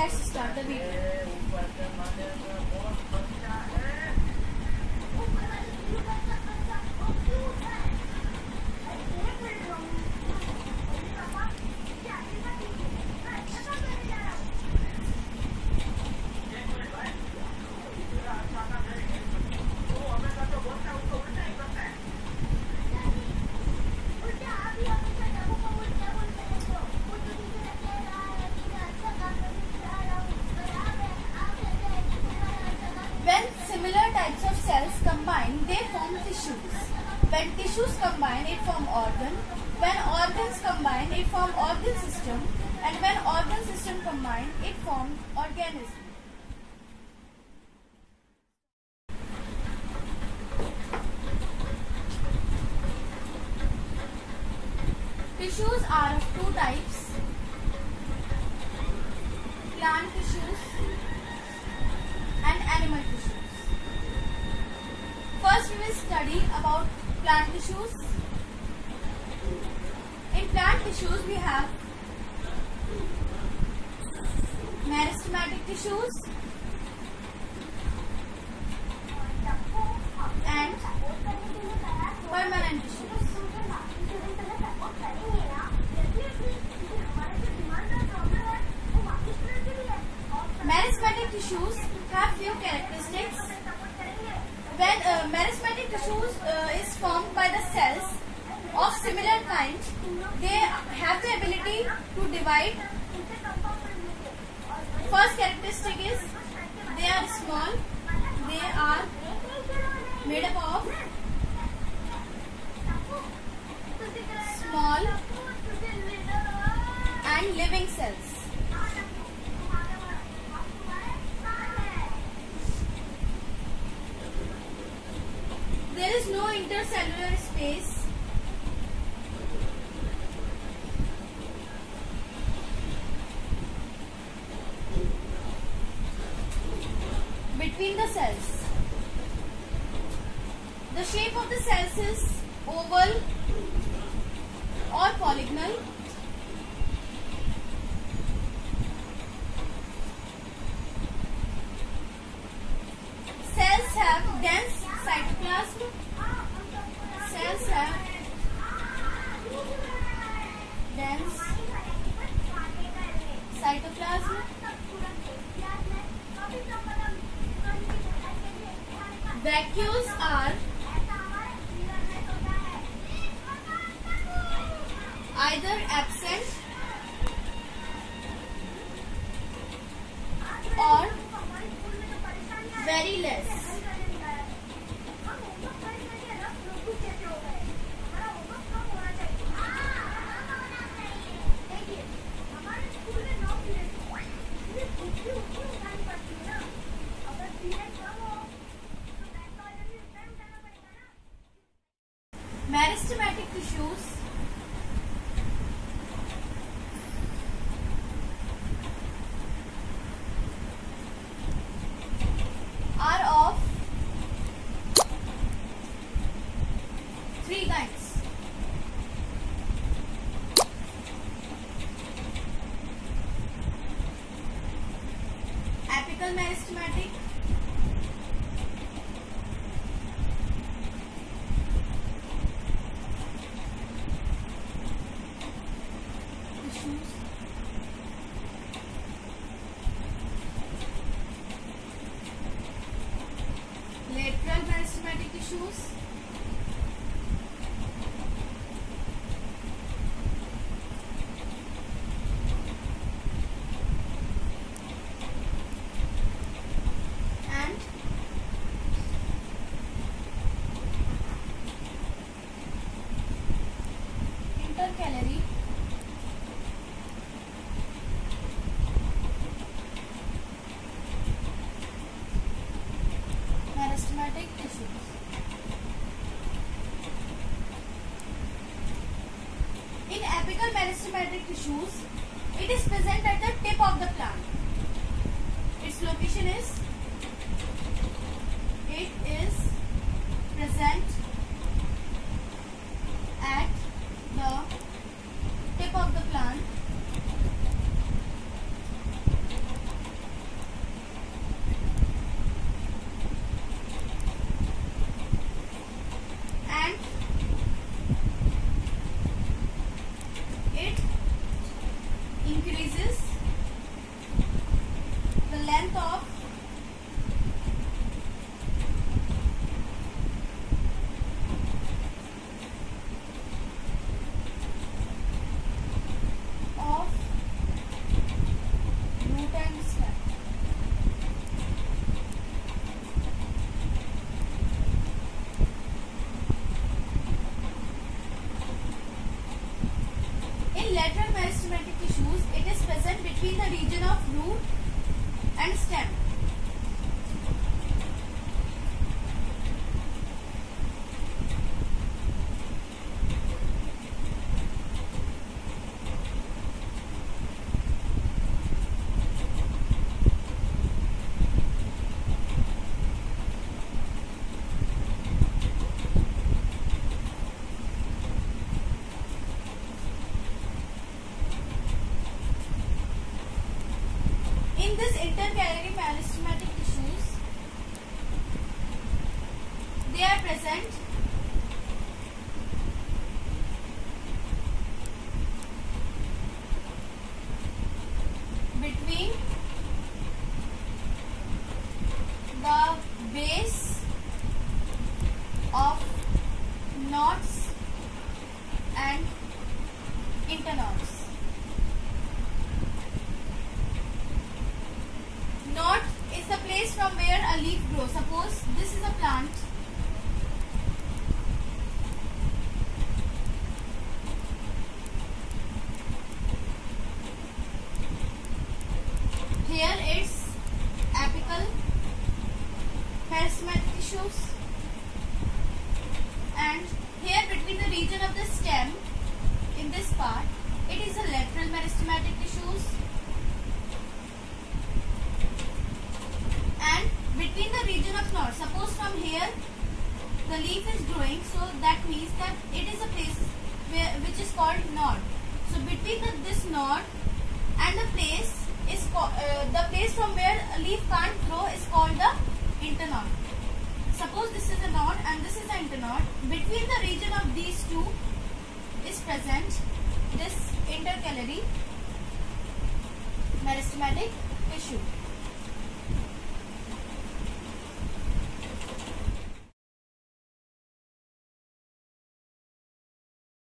let's start the video. Form tissues. When tissues combine, it form organ. When organs combine, it form organ system. And when organ system combine, it form organism. Tissues are of two types. Plant tissues and animal tissues. Will study about plant tissues. In plant tissues we have meristematic tissues and permanent tissues. Meristematic tissues have few characteristics. When uh, meristematic tissues uh, is formed by the cells of similar kind, they have the ability to divide. First characteristic is they are small. They are made up of small and living cells. There is no intercellular space. Between the cells. The shape of the cells is oval or polygonal. Cells have dense cytoplasm. Cells have dense cytoplasm. Vacuoles are either absent or very less. Meristematic tissues are of three kinds. Apical meristematic, tissues, lateral meristematic tissues, and intercalary meristematic tissues. In apical meristematic tissues, it is present at the tip of the plant. Its location is it is present at the tip shape of the plant. And it increases the length of of root and stem. In lateral meristematic tissues, it is present between the region of root and stem. In this intercalary meristematic tissues, they are present between the base of knots and interknots. Knot is the place from where a leaf grows. Suppose this is a plant. Here it's apical meristematic tissues and here between the region of the stem in this part it is a lateral meristematic tissues and between the region of knot suppose from here the leaf is growing so that means that it is a place where which is called knot so between the, this knot and the place is uh, the place from where a leaf can't grow is called the internot suppose this is a knot and this is the internot between the region of these two is present this intercalary meristematic